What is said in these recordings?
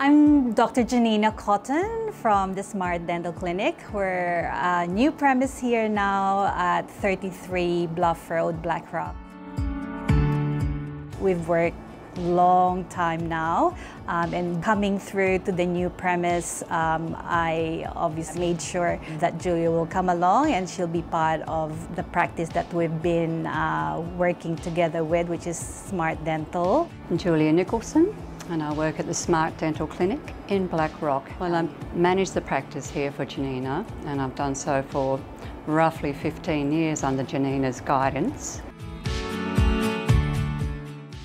I'm Dr. Janina Cotton from the Smart Dental Clinic. We're a new premise here now at 33 Bluff Road, Blackrock. We've worked long time now um, and coming through to the new premise um, I obviously made sure that Julia will come along and she'll be part of the practice that we've been uh, working together with which is Smart Dental. Julia Nicholson and I work at the Smart Dental Clinic in Blackrock. Well, I manage the practice here for Janina and I've done so for roughly 15 years under Janina's guidance.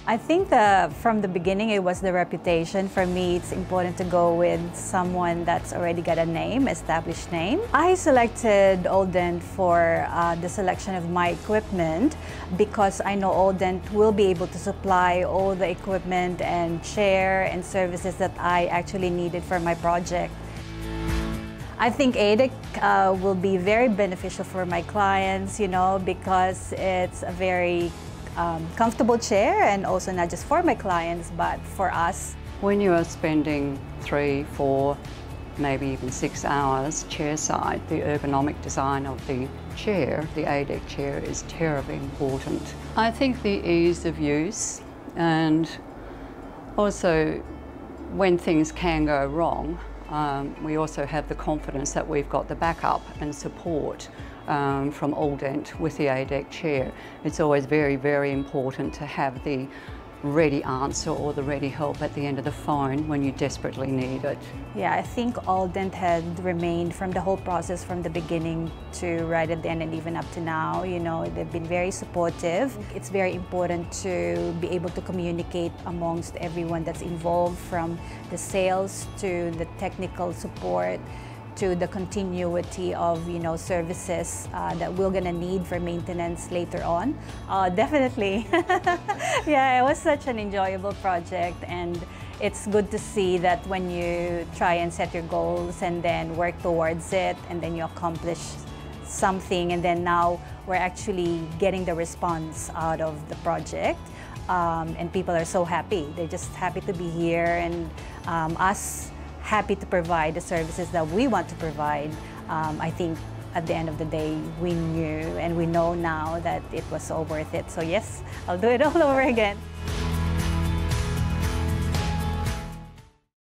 I think the, from the beginning it was the reputation. For me, it's important to go with someone that's already got a name, established name. I selected Alldent for uh, the selection of my equipment because I know Alldent will be able to supply all the equipment and chair and services that I actually needed for my project. I think ADEC uh, will be very beneficial for my clients, you know, because it's a very um, comfortable chair and also not just for my clients but for us. When you are spending three, four, maybe even six hours chairside, the ergonomic design of the chair, the ADEC chair, is terribly important. I think the ease of use and also when things can go wrong, um, we also have the confidence that we've got the backup and support um, from Alldent with the ADEC chair. It's always very, very important to have the ready answer or the ready help at the end of the phone when you desperately need it. Yeah, I think Alldent had remained from the whole process from the beginning to right at the end and even up to now. You know, they've been very supportive. It's very important to be able to communicate amongst everyone that's involved from the sales to the technical support to the continuity of you know services uh, that we're gonna need for maintenance later on. Uh, definitely, yeah, it was such an enjoyable project, and it's good to see that when you try and set your goals and then work towards it, and then you accomplish something, and then now we're actually getting the response out of the project. Um, and people are so happy. They're just happy to be here, and um, us happy to provide the services that we want to provide. Um, I think at the end of the day, we knew and we know now that it was so worth it. So yes, I'll do it all over again.